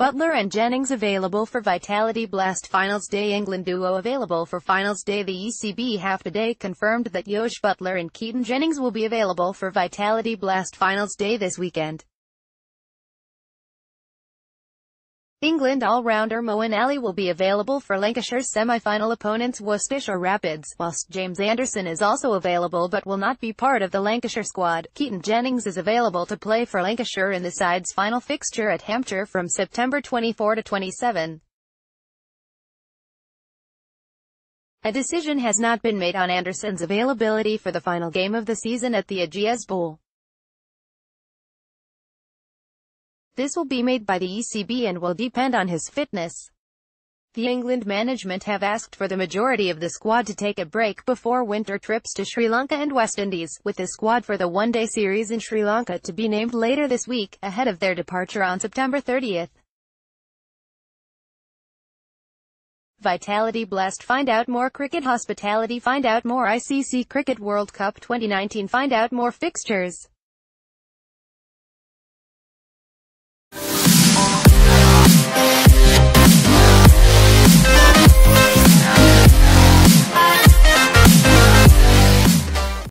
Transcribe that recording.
Buttler and Jennings available for Vitality Blast Finals Day England duo available for Finals Day The ECB have today confirmed that Jos Buttler and Keaton Jennings will be available for Vitality Blast Finals Day this weekend. England all-rounder Moeen Ali will be available for Lancashire's semi-final opponents Worcestershire Rapids, whilst James Anderson is also available but will not be part of the Lancashire squad. Keaton Jennings is available to play for Lancashire in the side's final fixture at Hampshire from September 24 to 27. A decision has not been made on Anderson's availability for the final game of the season at the Ageas Bowl. This will be made by the ECB and will depend on his fitness. The England management have asked for the majority of the squad to take a break before winter trips to Sri Lanka and West Indies, with the squad for the one-day series in Sri Lanka to be named later this week, ahead of their departure on September 30th. Vitality Blast Find out more Cricket Hospitality Find out more ICC Cricket World Cup 2019 Find out more fixtures